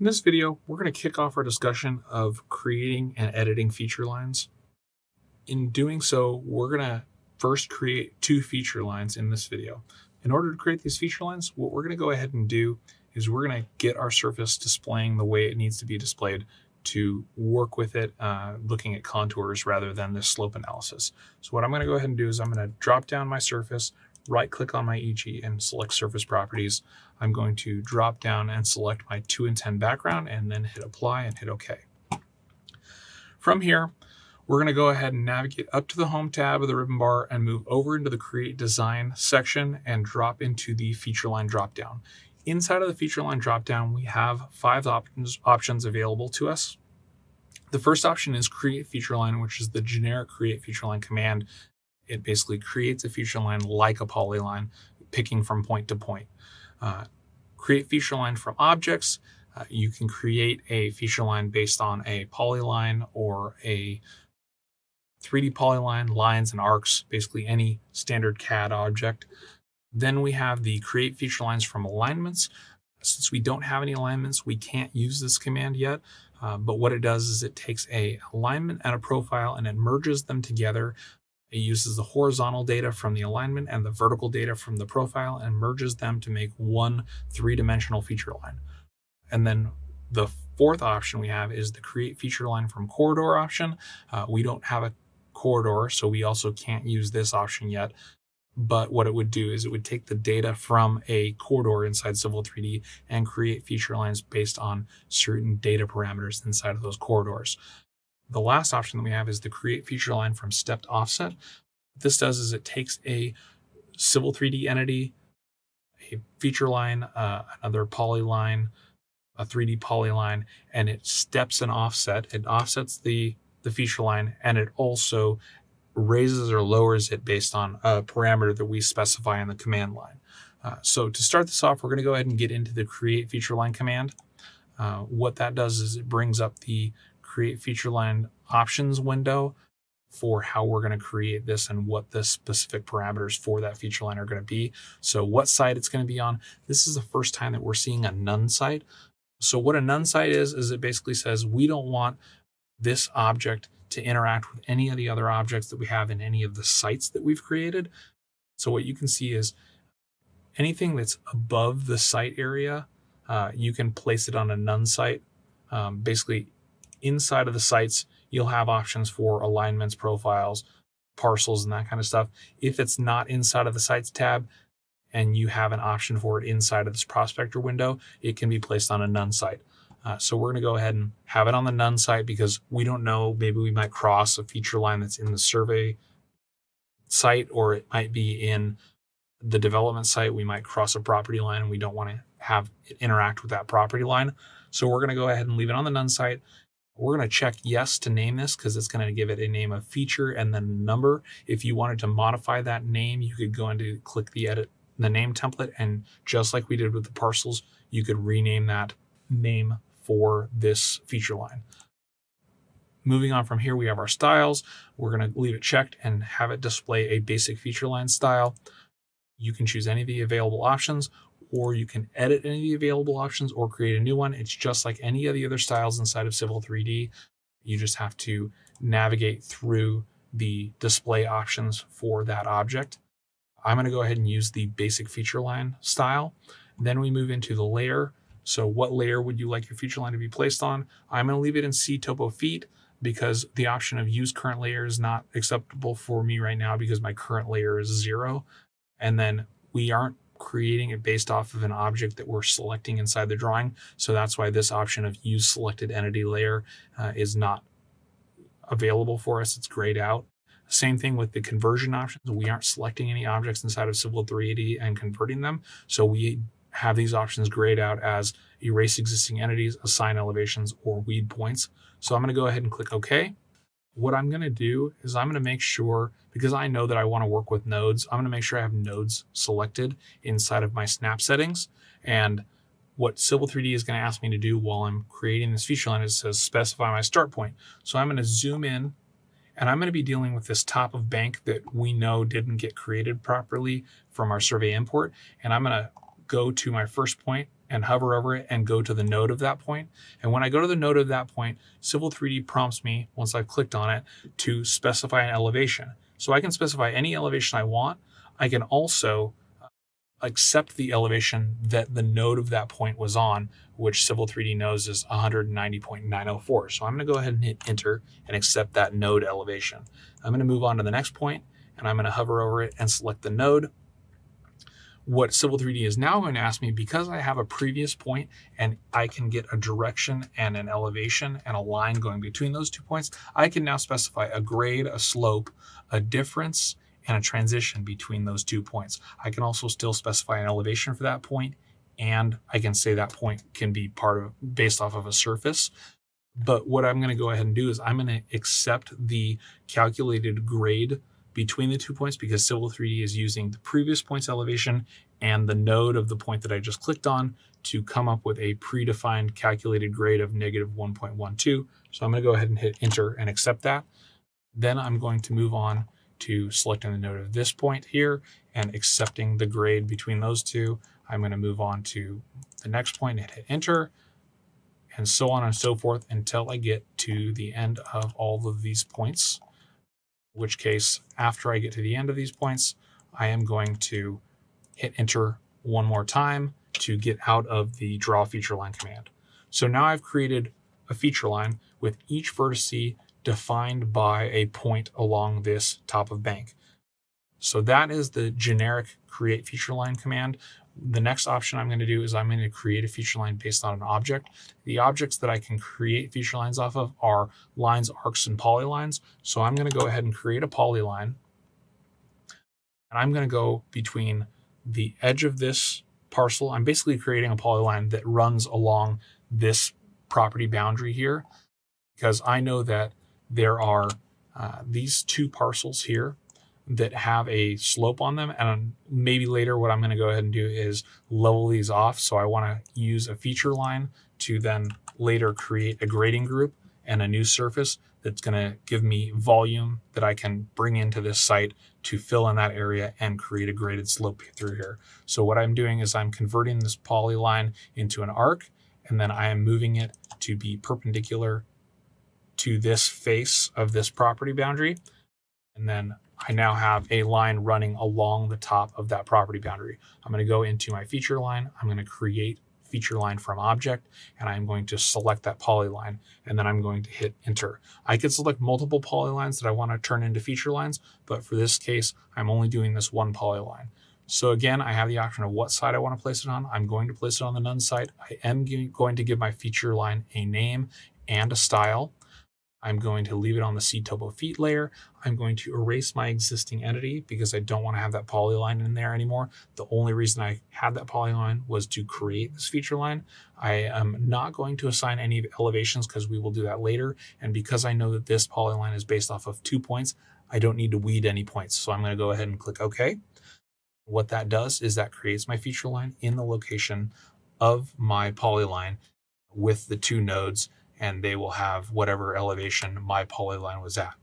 In this video, we're going to kick off our discussion of creating and editing feature lines. In doing so, we're going to first create two feature lines in this video. In order to create these feature lines, what we're going to go ahead and do is we're going to get our surface displaying the way it needs to be displayed to work with it, uh, looking at contours rather than this slope analysis. So what I'm going to go ahead and do is I'm going to drop down my surface, right click on my EG and select surface properties. I'm going to drop down and select my 2 and 10 background and then hit apply and hit OK. From here, we're going to go ahead and navigate up to the home tab of the ribbon bar and move over into the create design section and drop into the feature line dropdown. Inside of the feature line dropdown, we have five options, options available to us. The first option is create feature line, which is the generic create feature line command it basically creates a feature line like a polyline, picking from point to point. Uh, create feature line from objects. Uh, you can create a feature line based on a polyline or a 3D polyline, lines and arcs, basically any standard CAD object. Then we have the create feature lines from alignments. Since we don't have any alignments, we can't use this command yet. Uh, but what it does is it takes a alignment and a profile and it merges them together it uses the horizontal data from the alignment and the vertical data from the profile and merges them to make one three-dimensional feature line. And then the fourth option we have is the create feature line from corridor option. Uh, we don't have a corridor, so we also can't use this option yet. But what it would do is it would take the data from a corridor inside Civil 3D and create feature lines based on certain data parameters inside of those corridors. The last option that we have is the create feature line from stepped offset. What this does is it takes a Civil 3D entity, a feature line, uh, another polyline, a 3D polyline, and it steps an offset. It offsets the, the feature line and it also raises or lowers it based on a parameter that we specify in the command line. Uh, so to start this off, we're going to go ahead and get into the create feature line command. Uh, what that does is it brings up the create feature line options window for how we're going to create this and what the specific parameters for that feature line are going to be. So what site it's going to be on. This is the first time that we're seeing a none site. So what a none site is, is it basically says we don't want this object to interact with any of the other objects that we have in any of the sites that we've created. So what you can see is anything that's above the site area, uh, you can place it on a none site. Um, basically, inside of the sites, you'll have options for alignments, profiles, parcels, and that kind of stuff. If it's not inside of the sites tab and you have an option for it inside of this prospector window, it can be placed on a none site. Uh, so we're going to go ahead and have it on the none site because we don't know, maybe we might cross a feature line that's in the survey site or it might be in the development site. We might cross a property line and we don't want to have it interact with that property line. So we're going to go ahead and leave it on the none site we're going to check yes to name this because it's going to give it a name of feature and then a number. If you wanted to modify that name, you could go into click the edit the name template and just like we did with the parcels, you could rename that name for this feature line. Moving on from here, we have our styles. We're going to leave it checked and have it display a basic feature line style. You can choose any of the available options or you can edit any of the available options or create a new one. It's just like any of the other styles inside of Civil 3D. You just have to navigate through the display options for that object. I'm going to go ahead and use the basic feature line style. Then we move into the layer. So what layer would you like your feature line to be placed on? I'm going to leave it in C topo feet because the option of use current layer is not acceptable for me right now because my current layer is zero. And then we aren't creating it based off of an object that we're selecting inside the drawing. So that's why this option of use selected entity layer uh, is not available for us. It's grayed out. Same thing with the conversion options. We aren't selecting any objects inside of Civil 3D and converting them. So we have these options grayed out as erase existing entities, assign elevations, or weed points. So I'm going to go ahead and click OK what I'm going to do is I'm going to make sure, because I know that I want to work with nodes, I'm going to make sure I have nodes selected inside of my snap settings. And what Civil 3D is going to ask me to do while I'm creating this feature line is says specify my start point. So I'm going to zoom in and I'm going to be dealing with this top of bank that we know didn't get created properly from our survey import. And I'm going to go to my first point and hover over it and go to the node of that point. And when I go to the node of that point, Civil 3D prompts me, once I've clicked on it, to specify an elevation. So I can specify any elevation I want. I can also uh, accept the elevation that the node of that point was on, which Civil 3D knows is 190.904. So I'm going to go ahead and hit enter and accept that node elevation. I'm going to move on to the next point and I'm going to hover over it and select the node what Civil 3D is now going to ask me, because I have a previous point and I can get a direction and an elevation and a line going between those two points, I can now specify a grade, a slope, a difference, and a transition between those two points. I can also still specify an elevation for that point, and I can say that point can be part of based off of a surface. But what I'm going to go ahead and do is I'm going to accept the calculated grade between the two points because Civil 3D is using the previous point's elevation and the node of the point that I just clicked on to come up with a predefined calculated grade of negative 1.12. So I'm going to go ahead and hit enter and accept that. Then I'm going to move on to selecting the node of this point here and accepting the grade between those two. I'm going to move on to the next point and hit enter and so on and so forth until I get to the end of all of these points which case after I get to the end of these points, I am going to hit enter one more time to get out of the draw feature line command. So now I've created a feature line with each vertice defined by a point along this top of bank. So that is the generic create feature line command the next option I'm going to do is I'm going to create a feature line based on an object. The objects that I can create feature lines off of are lines, arcs, and polylines. So I'm going to go ahead and create a polyline. And I'm going to go between the edge of this parcel. I'm basically creating a polyline that runs along this property boundary here because I know that there are uh, these two parcels here that have a slope on them. And maybe later what I'm going to go ahead and do is level these off. So I want to use a feature line to then later create a grading group and a new surface that's going to give me volume that I can bring into this site to fill in that area and create a graded slope through here. So what I'm doing is I'm converting this polyline into an arc and then I am moving it to be perpendicular to this face of this property boundary. And then I now have a line running along the top of that property boundary. I'm going to go into my feature line. I'm going to create feature line from object, and I'm going to select that polyline, and then I'm going to hit enter. I could select multiple polylines that I want to turn into feature lines, but for this case, I'm only doing this one polyline. So again, I have the option of what side I want to place it on. I'm going to place it on the none site. I am going to give my feature line a name and a style. I'm going to leave it on the C topo feet layer. I'm going to erase my existing entity because I don't want to have that polyline in there anymore. The only reason I had that polyline was to create this feature line. I am not going to assign any elevations because we will do that later. And because I know that this polyline is based off of two points, I don't need to weed any points. So I'm going to go ahead and click OK. What that does is that creates my feature line in the location of my polyline with the two nodes and they will have whatever elevation my polyline was at.